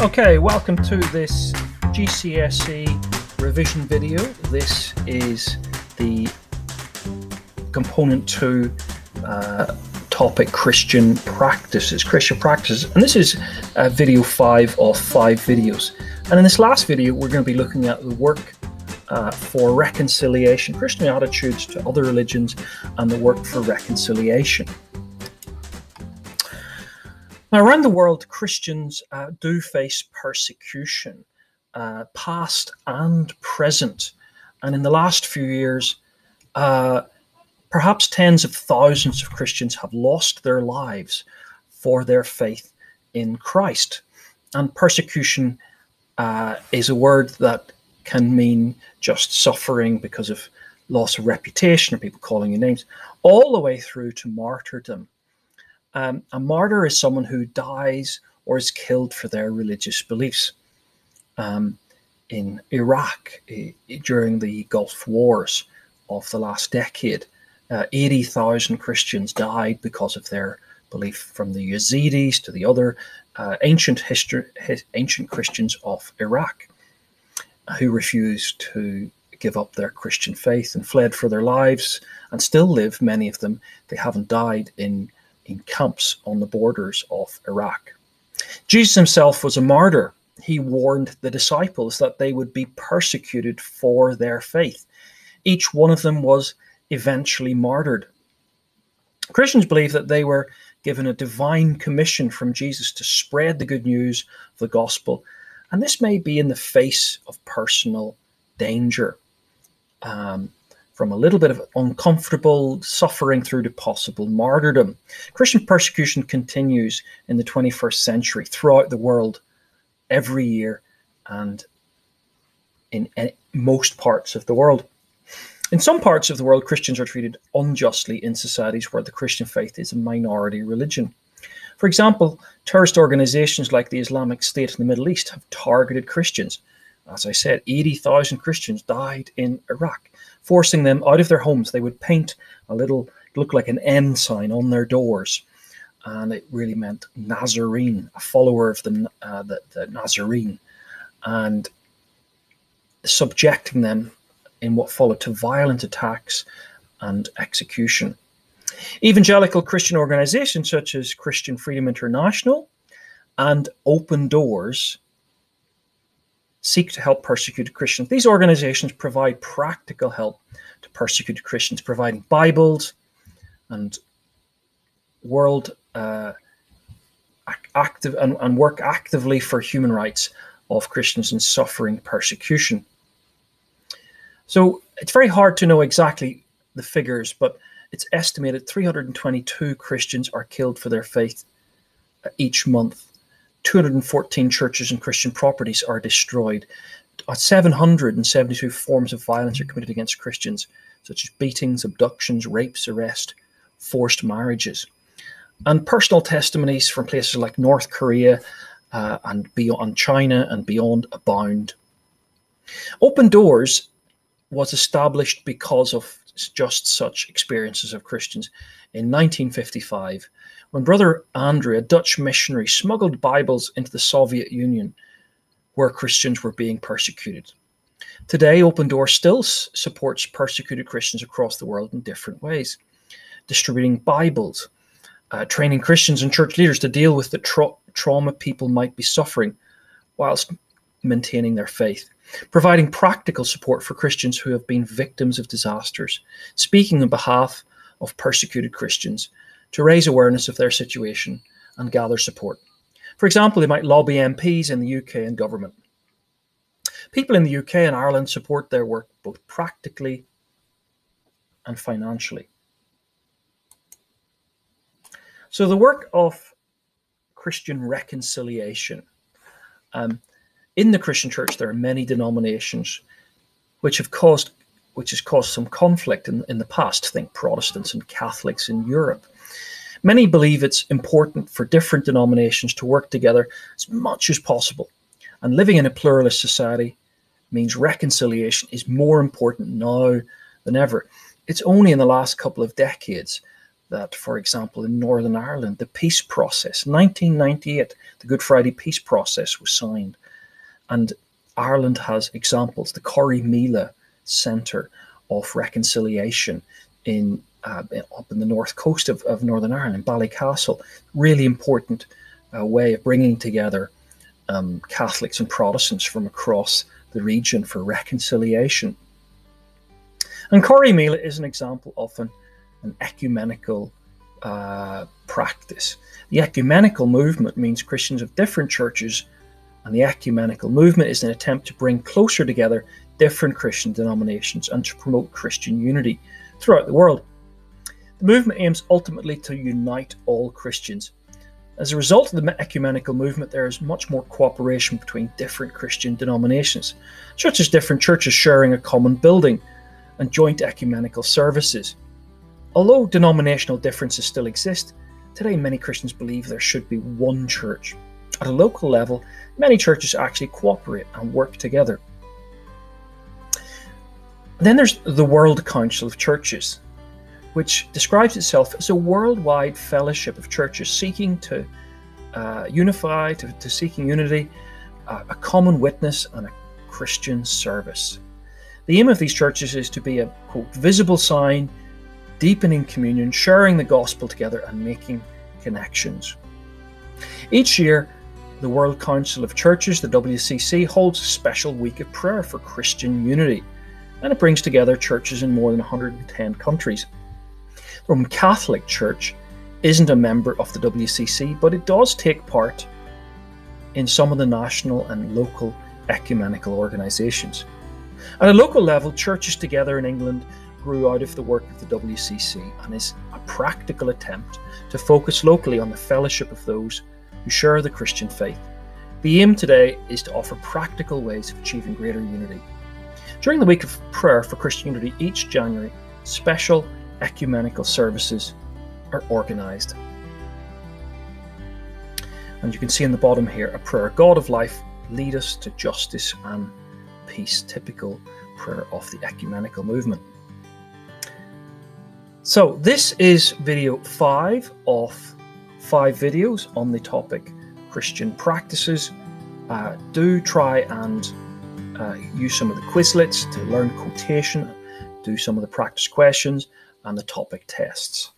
Okay, welcome to this GCSE revision video. This is the component 2 uh, topic Christian practices, Christian practices, and this is uh, video 5 of 5 videos. And in this last video, we're going to be looking at the work uh, for reconciliation, Christian attitudes to other religions, and the work for reconciliation. Now, around the world, Christians uh, do face persecution, uh, past and present. And in the last few years, uh, perhaps tens of thousands of Christians have lost their lives for their faith in Christ. And persecution uh, is a word that can mean just suffering because of loss of reputation or people calling you names, all the way through to martyrdom um, a martyr is someone who dies or is killed for their religious beliefs. Um, in Iraq during the Gulf Wars of the last decade, uh, 80,000 Christians died because of their belief from the Yazidis to the other uh, ancient history, ancient Christians of Iraq who refused to give up their Christian faith and fled for their lives and still live, many of them, they haven't died in in camps on the borders of Iraq. Jesus himself was a martyr. He warned the disciples that they would be persecuted for their faith. Each one of them was eventually martyred. Christians believe that they were given a divine commission from Jesus to spread the good news of the gospel, and this may be in the face of personal danger. Um, from a little bit of uncomfortable suffering through to possible martyrdom. Christian persecution continues in the 21st century throughout the world every year and in eh, most parts of the world. In some parts of the world, Christians are treated unjustly in societies where the Christian faith is a minority religion. For example, terrorist organizations like the Islamic State in the Middle East have targeted Christians. As I said, 80,000 Christians died in Iraq forcing them out of their homes. They would paint a little, look like an N sign on their doors. And it really meant Nazarene, a follower of the, uh, the, the Nazarene, and subjecting them in what followed to violent attacks and execution. Evangelical Christian organizations such as Christian Freedom International and Open Doors seek to help persecuted Christians. These organizations provide practical help to persecuted Christians, providing Bibles and world uh, active and, and work actively for human rights of Christians in suffering persecution. So it's very hard to know exactly the figures, but it's estimated 322 Christians are killed for their faith each month 214 churches and Christian properties are destroyed. 772 forms of violence are committed against Christians, such as beatings, abductions, rapes, arrest, forced marriages. And personal testimonies from places like North Korea uh, and beyond China and beyond abound. Open Doors was established because of just such experiences of Christians in 1955 when Brother Andrew, a Dutch missionary, smuggled Bibles into the Soviet Union where Christians were being persecuted. Today, Open Door still supports persecuted Christians across the world in different ways, distributing Bibles, uh, training Christians and church leaders to deal with the tra- trauma people might be suffering whilst maintaining their faith, providing practical support for Christians who have been victims of disasters, speaking on behalf of persecuted Christians, to raise awareness of their situation and gather support. For example, they might lobby MPs in the UK and government. People in the UK and Ireland support their work both practically and financially. So, the work of Christian reconciliation. Um, in the Christian church, there are many denominations which have caused which has caused some conflict in, in the past. Think Protestants and Catholics in Europe. Many believe it's important for different denominations to work together as much as possible. And living in a pluralist society means reconciliation is more important now than ever. It's only in the last couple of decades that, for example, in Northern Ireland, the peace process, 1998, the Good Friday peace process was signed. And Ireland has examples. The Corrie Corrymeela Centre of Reconciliation in uh, up in the north coast of, of Northern Ireland, Ballycastle, really important uh, way of bringing together um, Catholics and Protestants from across the region for reconciliation. And Corrie Corrymeela is an example of an, an ecumenical uh, practice. The ecumenical movement means Christians of different churches, and the ecumenical movement is an attempt to bring closer together different Christian denominations and to promote Christian unity throughout the world. The movement aims ultimately to unite all Christians. As a result of the ecumenical movement, there is much more cooperation between different Christian denominations, such as different churches sharing a common building and joint ecumenical services. Although denominational differences still exist, today many Christians believe there should be one church. At a local level, many churches actually cooperate and work together. Then there's the World Council of Churches, which describes itself as a worldwide fellowship of churches seeking to uh, unify, to, to, seeking unity, uh, a common witness, and a Christian service. The aim of these churches is to be a quote, visible sign, deepening communion, sharing the gospel together, and making connections. Each year, the World Council of Churches, the WCC, holds a special week of prayer for Christian unity, and it brings together churches in more than 110 countries. The Roman Catholic Church isn't a member of the WCC, but it does take part in some of the national and local ecumenical organisations. At a local level, churches together in England grew out of the work of the WCC and is a practical attempt to focus locally on the fellowship of those who share the Christian faith. The aim today is to offer practical ways of achieving greater unity. During the week of prayer for Christian unity each January, special ecumenical services are organised. And you can see in the bottom here a prayer God of life, lead us to justice and peace, typical prayer of the ecumenical movement. So, this is video five of five videos on the topic Christian practices. Uh, do try and uh, use some of the Quizlets to learn quotation, do some of the practice questions, and the topic tests.